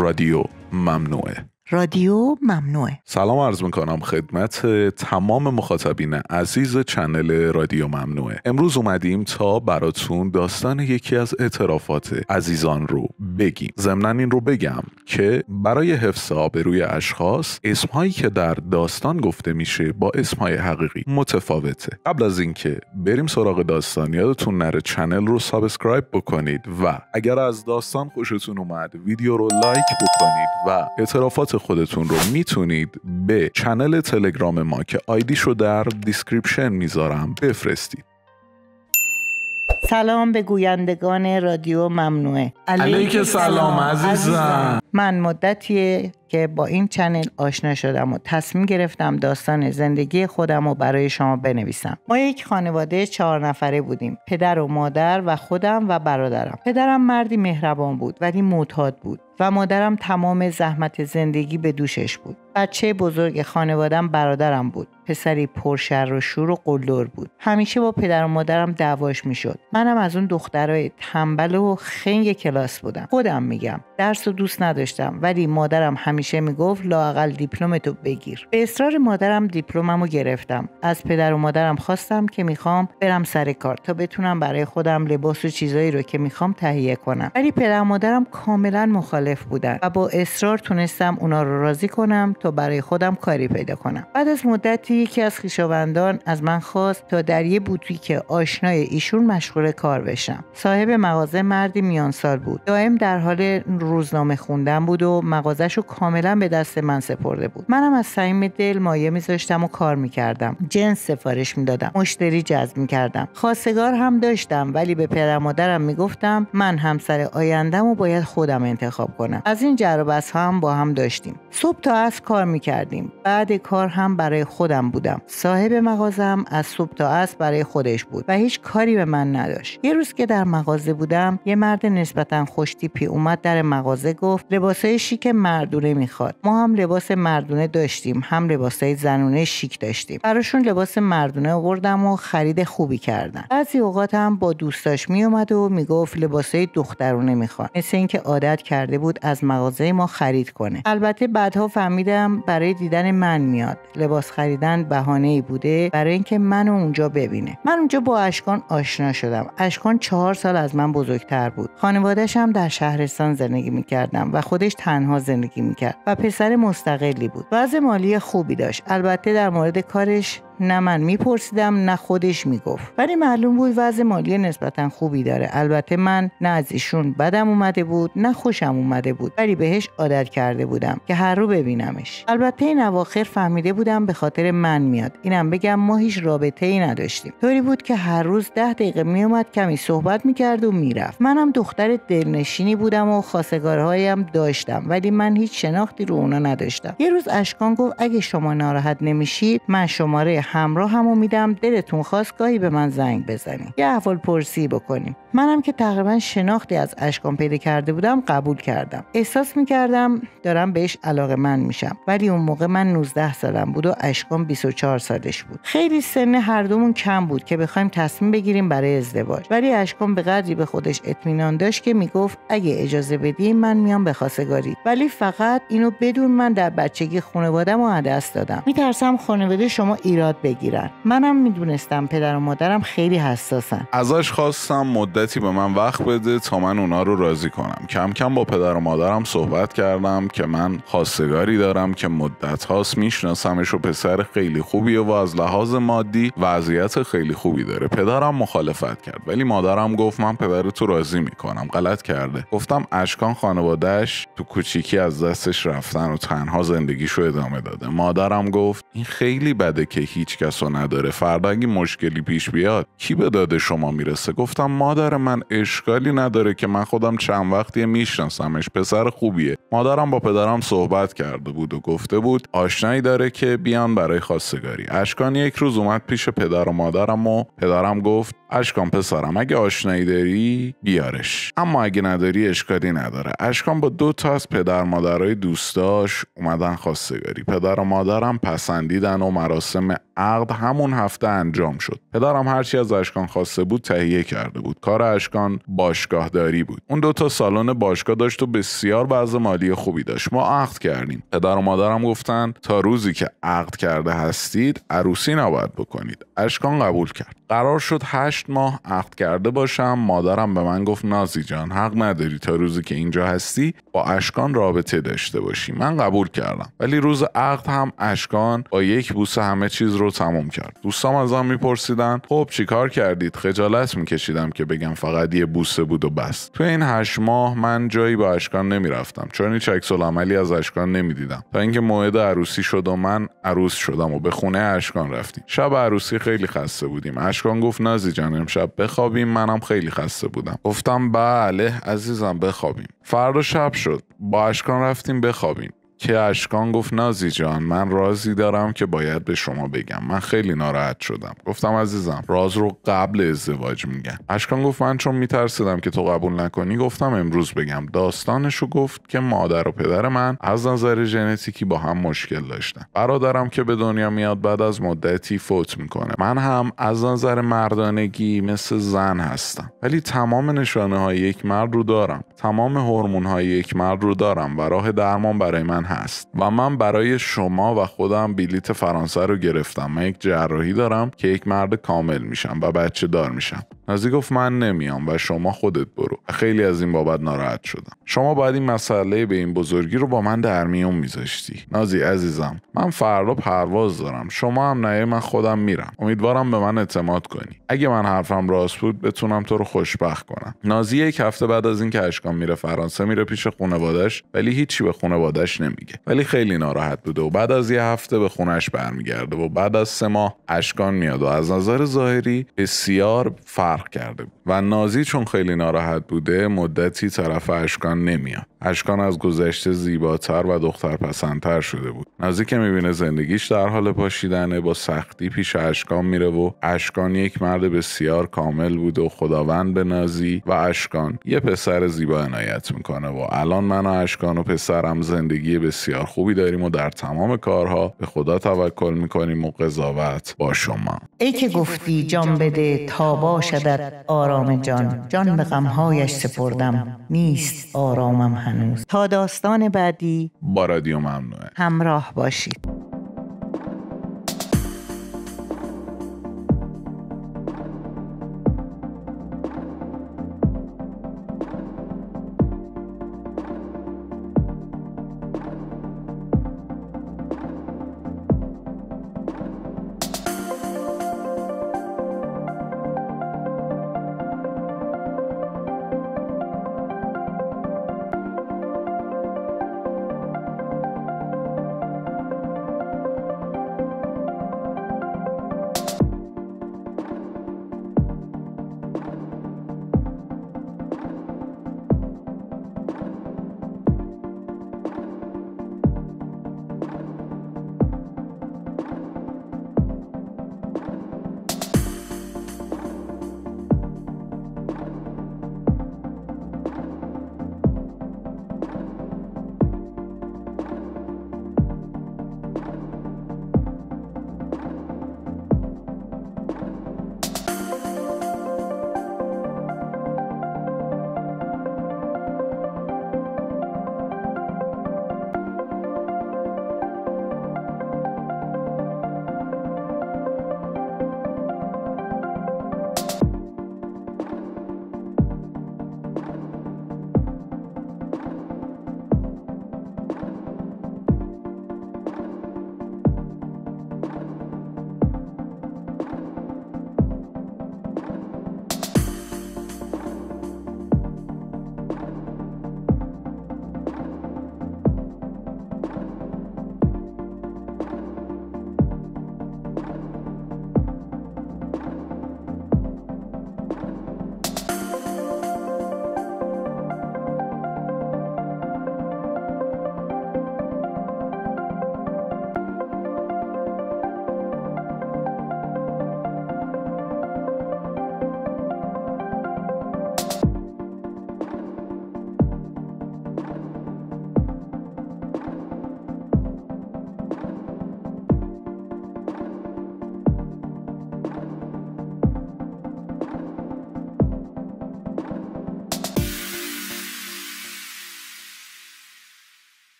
رادیو ممنوعه. رادیو ممنوعه. سلام عرض می‌کنم خدمت تمام مخاطبین عزیز channel رادیو ممنوعه. امروز اومدیم تا براتون داستان یکی از اعترافات عزیزان رو بگیم. ضمنا این رو بگم که برای حفظ آبروی اشخاص اسمهایی که در داستان گفته میشه با اسمهای حقیقی متفاوته. قبل از اینکه بریم سراغ داستان یادتون نره channel رو subscribe بکنید و اگر از داستان خوشتون اومد ویدیو رو like بکنید و اعترافات خودتون رو می‌تونید به channel تلگرام ما که ID ش رو در description می‌ذارم بفرستید. سلام به گویندگان رادیو ممنوعه. علیک سلام عزیزم. من مدتیه که با این channel آشنا شدم و تصمیم گرفتم داستان زندگی خودم رو برای شما بنویسم. ما یک خانواده چهار نفره بودیم. پدر و مادر و خودم و برادرم. پدرم مردی مهربان بود ولی معتاد بود و مادرم تمام زحمت زندگی به دوشش بود. بچه بزرگ خانوادم برادرم بود. پسری پرشر و شور و قلدر بود. همیشه با پدر و مادرم دعواش می‌شد. منم از اون دخترای تنبل و خنگ کلاس بودم. خودم میگم درس و دوست نداشتم ولی مادرم همیشه می‌گفت لاقل دیپلمتو بگیر. به اصرار مادرم دیپلممو گرفتم. از پدر و مادرم خواستم که می‌خوام برم سر کار تا بتونم برای خودم لباس و چیزایی رو که می‌خوام تهیه کنم. ولی پدر و مادرم کاملا مخالف بودن و با اصرار تونستم اونا رو راضی کنم تا برای خودم کاری پیدا کنم. بعد از مدتی یکی از خویشاوندان از من خواست تا در یه بوتیک آشنای ایشون مشغول کار بشم. صاحب مغازه مردی میان سال بود. دائم در حال روزنامه خوندن بود و مغازش رو کاملا به دست من سپرده بود. منم از صمیم دل مایه میذاشتم و کار می‌کردم. جنس سفارش می‌دادم. مشتری جذب می‌کردم. خواستگار هم داشتم ولی به پدر مادرم می‌گفتم من همسر آیندم و باید خودم انتخاب کنم. از این جر و هم با هم داشتیم. صبح تا از کار می‌کردیم. بعد کار هم برای خودم بودم. صاحب مغازم از صبح تا عصر برای خودش بود و هیچ کاری به من نداشت. یه روز که در مغازه بودم یه مرد نسبتا خوشتیپی اومد در مغازه گفت لباسای شیک مردونه می‌خواد. ما هم لباس مردونه داشتیم هم لباسای زنونه شیک داشتیم. براشون لباس مردونه آوردم و خرید خوبی کردن. بعضی اوقات هم با دوستاش میومد و می‌گفت لباسای دخترونه می‌خواد مثل اینکه عادت کرده بود از مغازه ما خرید کنه. البته بعدها فهمیدم برای دیدن من میاد. لباس خریدن بهانه ای بوده برای اینکه منو اونجا ببینه. من اونجا با اشکان آشنا شدم. اشکان چهار سال از من بزرگتر بود. خانوادهش هم در شهرستان زندگی می‌کردم و خودش تنها زندگی می‌کرد. و پسر مستقلی بود. وضع مالی خوبی داشت. البته در مورد کارش نه من میپرسیدم نه خودش می‌گفت. ولی معلوم بود وضع مالی نسبتا خوبی داره. البته من نه از ایشون بدم اومده بود نه خوشم اومده بود. ولی بهش عادت کرده بودم که هر رو ببینمش. البته این اواخر فهمیده بودم به خاطر من میاد. اینم بگم ما هیچ رابطه ای نداشتیم. طوری بود که هر روز ده دقیقه میومد کمی صحبت می‌کرد و می‌رفت. منم دختر دلنشینی بودم و خواستگارهایم داشتم ولی من هیچ شناختی رو اونا نداشتم. یه روز اشکان گفت اگه شما ناراحت نمیشید من شماره همراه همو میدم. دلتون خواست گاهی به من زنگ بزنی. یه احوال پرسی بکنیم منم که تقریبا شناختی از اشکان پیدا کرده بودم قبول کردم. احساس می‌کردم دارم بهش علاقه من میشم. ولی اون موقع من 19 سالم بود و اشکان 24 سالش بود. خیلی سن هر دومون کم بود که بخوایم تصمیم بگیریم برای ازدواج. ولی اشکان به قدری به خودش اطمینان داشت که می‌گفت اگه اجازه بدی من میام به خواستگاری. ولی فقط اینو بدون من در بچگی خانوادم و دست دادم. میترسم خانواده شما ایراد بگیرن. منم می‌دونستم پدر و مادرم خیلی حساسن. ازش خواستم مدتی به من وقت بده تا من اونا رو راضی کنم. کم کم با پدر و مادرم صحبت کردم که من خواستگاری دارم که مدت هاست میشناسمش و پسر خیلی خوبیه و از لحاظ مادی وضعیت خیلی خوبی داره. پدرم مخالفت کرد ولی مادرم گفت من پدر تو راضی می‌کنم. غلط کرده. گفتم اشکان خانوادهش تو کوچیکی از دستش رفتن و تنها زندگیشو ادامه داده. مادرم گفت این خیلی بده که هیچ کس رو نداره. فردا اگه مشکلی پیش بیاد. کی به داده شما می‌رسه؟ گفتم مادر من اشکالی نداره که من خودم چند وقتی میشناسمش. پسر خوبیه. مادرم با پدرم صحبت کرده بود و گفته بود آشنایی داره که بیان برای خواستگاری. اشکان یک روز اومد پیش پدر و مادرم و پدرم گفت اشکان پسرم اگه آشنایی داری بیارش. اما اگه نداری اشکالی نداره. اشکان با دو تا از پدر مادرای دوستاش اومدن خواستگاری. پدر و مادرم پسندیدن و مراسم عقد همون هفته انجام شد. پدرم هرچی از اشکان خواسته بود تهیه کرده بود. کار اشکان باشگاهداری بود. اون دوتا سالن باشگاه داشت و بسیار بعض مالی خوبی داشت. ما عقد کردیم. پدر و مادرم گفتن تا روزی که عقد کرده هستید عروسی نباید بکنید. اشکان قبول کرد. قرار شد هشت ماه عقد کرده باشم. مادرم به من گفت نازی جان حق نداری تا روزی که اینجا هستی با اشکان رابطه داشته باشی. من قبول کردم ولی روز عقد هم اشکان با یک بوسه همه چیز رو تموم کرد. دوستام ازم میپرسیدن خب چیکار کردید؟ خجالت میکشیدم که بگم فقط یه بوسه بود و بس. تو این هشت ماه من جایی با اشکان نمی‌رفتم چون هیچ عکس عملی از اشکان نمی‌دیدم. تا اینکه موعد عروسی شد و من عروس شدم و به خونه اشکان رفتیم. شب عروسی خیلی خسته بودیم. اشکان گفت نازی جان امشب بخوابیم. منم خیلی خسته بودم. گفتم بله عزیزم بخوابیم. فردا شب شد. با اشکان رفتیم بخوابیم. که اشکان گفت نازی جان من رازی دارم که باید به شما بگم. من خیلی ناراحت شدم. گفتم عزیزم راز رو قبل ازدواج میگن. اشکان گفت من چون میترسیدم که تو قبول نکنی گفتم امروز بگم. داستانشو گفت که مادر و پدر من از نظر ژنتیکی با هم مشکل داشتن. برادرم که به دنیا میاد بعد از مدتی فوت می‌کنه. من هم از نظر مردانگی مثل زن هستم. ولی تمام نشانه های یک مرد رو دارم. تمام هورمون های یک مرد رو دارم و راه درمان برای من هست. و من برای شما و خودم بلیت فرانسه رو گرفتم. من یک جراحی دارم که یک مرد کامل میشم و بچه دار میشم. نازی گفت من نمیام و شما خودت برو. خیلی از این بابت ناراحت شدم. شما باید این مسئله به این بزرگی رو با من در میون میذاشتی. نازی عزیزم من فردا پرواز دارم. شما هم نه من خودم میرم. امیدوارم به من اعتماد کنی. اگه من حرفم راست بود بتونم تو رو خوشبخت کنم. نازی یک هفته بعد از اینکه اشکان میره فرانسه میره پیش خانوادش ولی هیچی به خانوادش نمیگه. ولی خیلی ناراحت بوده و بعد از یه هفته به خونش برمیگرده و بعد از سه ماه اشکان میاد و از نظر ظاهری بسیار فرق کرده بود. و نازی چون خیلی ناراحت بوده مدتی طرف اشکان نمیاد. اشکان از گذشته زیباتر و دختر پسندتر شده بود. نازی که می‌بینه زندگیش در حال پاشیدنه با سختی پیش اشکان میره و اشکان یک مرد بسیار کامل بود و خداوند به نازی و اشکان یه پسر زیبا عنایت می‌کنه و الان من و اشکان و پسرم زندگی بسیار خوبی داریم و در تمام کارها به خدا توکل می‌کنیم و قضاوت با شما. ای که گفتی جان بده تا باشدت آرام جان. جان به غمهایش سپردم. نیست آرامم هنوز. تا داستان بعدی. با رادیو ممنوعه همراه باشید.